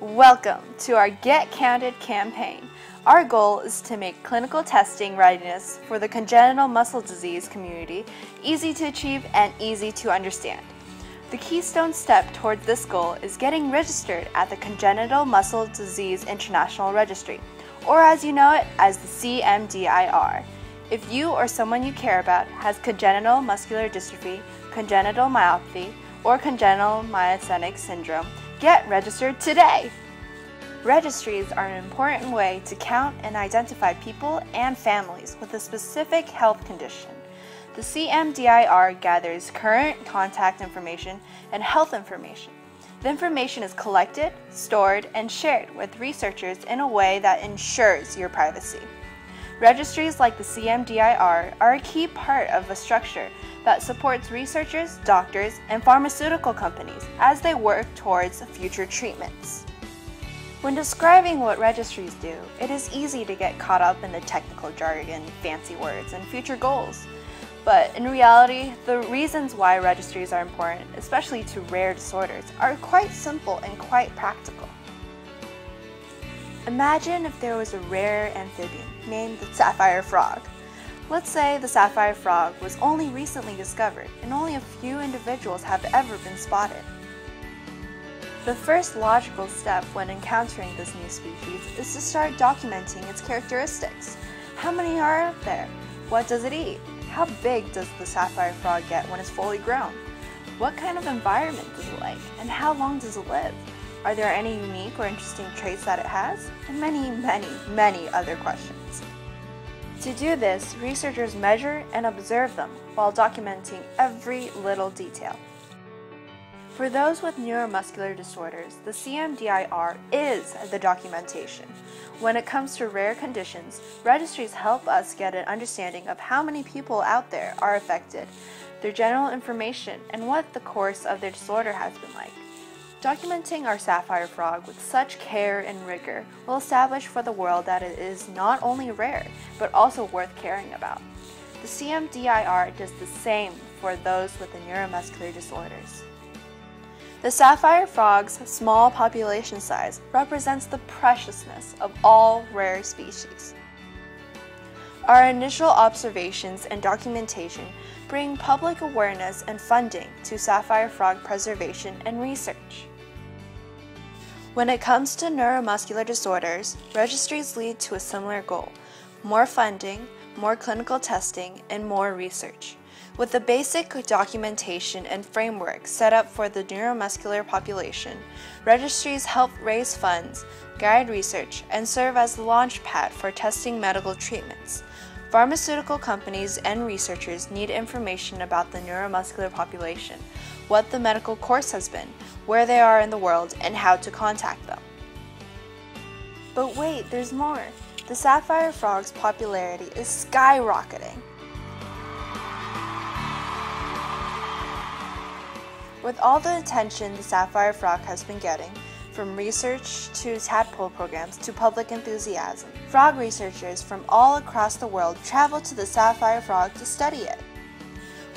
Welcome to our Get Counted campaign. Our goal is to make clinical testing readiness for the congenital muscle disease community easy to achieve and easy to understand. The keystone step towards this goal is getting registered at the Congenital Muscle Disease International Registry, or as you know it, as the CMDIR. If you or someone you care about has congenital muscular dystrophy, congenital myopathy, or congenital myasthenic syndrome, get registered today! Registries are an important way to count and identify people and families with a specific health condition. The CMDIR gathers current contact information and health information. The information is collected, stored, and shared with researchers in a way that ensures your privacy. Registries like the CMDIR are a key part of a structure that supports researchers, doctors, and pharmaceutical companies as they work towards future treatments. When describing what registries do, it is easy to get caught up in the technical jargon, fancy words, and future goals. But in reality, the reasons why registries are important, especially to rare disorders, are quite simple and quite practical. Imagine if there was a rare amphibian named the sapphire frog. Let's say the sapphire frog was only recently discovered and only a few individuals have ever been spotted. The first logical step when encountering this new species is to start documenting its characteristics. How many are out there? What does it eat? How big does the sapphire frog get when it's fully grown? What kind of environment does it like? And how long does it live? Are there any unique or interesting traits that it has? And many, many, many other questions. To do this, researchers measure and observe them while documenting every little detail. For those with neuromuscular disorders, the CMDIR is the documentation. When it comes to rare conditions, registries help us get an understanding of how many people out there are affected, their general information, and what the course of their disorder has been like. Documenting our sapphire frog with such care and rigor will establish for the world that it is not only rare, but also worth caring about. The CMDIR does the same for those with the neuromuscular disorders. The sapphire frog's small population size represents the preciousness of all rare species. Our initial observations and documentation bring public awareness and funding to sapphire frog preservation and research. When it comes to neuromuscular disorders, registries lead to a similar goal more funding, more clinical testing, and more research. With the basic documentation and framework set up for the neuromuscular population, registries help raise funds, guide research, and serve as the launch pad for testing medical treatments. Pharmaceutical companies and researchers need information about the neuromuscular population, what the medical course has been, where they are in the world, and how to contact them. But wait, there's more. The sapphire frog's popularity is skyrocketing. With all the attention the sapphire frog has been getting, from research to tadpole programs to public enthusiasm, frog researchers from all across the world travel to the sapphire frog to study it.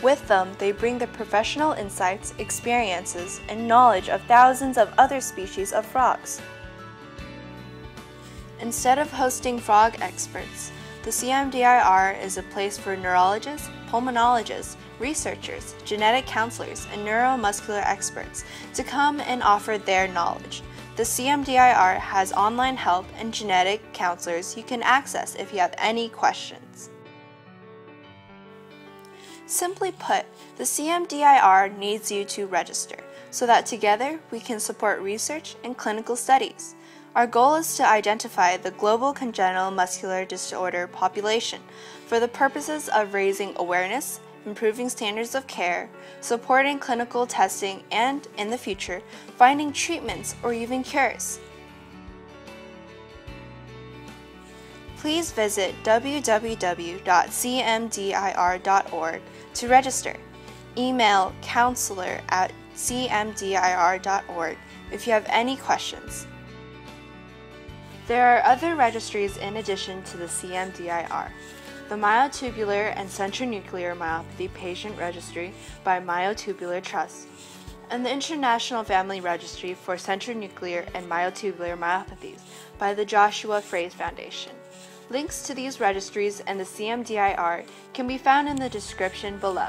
With them, they bring the professional insights, experiences, and knowledge of thousands of other species of frogs. Instead of hosting frog experts, the CMDIR is a place for neurologists, pulmonologists, researchers, genetic counselors, and neuromuscular experts to come and offer their knowledge. The CMDIR has online help and genetic counselors you can access if you have any questions. Simply put, the CMDIR needs you to register so that together we can support research and clinical studies. Our goal is to identify the global congenital muscular disorder population for the purposes of raising awareness, improving standards of care, supporting clinical testing, and, in the future, finding treatments or even cures. Please visit www.cmdir.org to register. Email counselor at cmdir.org if you have any questions. There are other registries in addition to the CMDIR the Myotubular and Centronuclear Myopathy Patient Registry by Myotubular Trust, and the International Family Registry for Centronuclear and Myotubular Myopathies by the Joshua Frase Foundation. Links to these registries and the CMDIR can be found in the description below.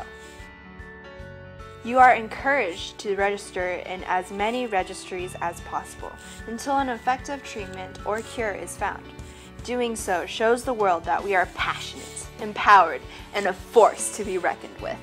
You are encouraged to register in as many registries as possible until an effective treatment or cure is found. Doing so shows the world that we are passionate, empowered, and a force to be reckoned with.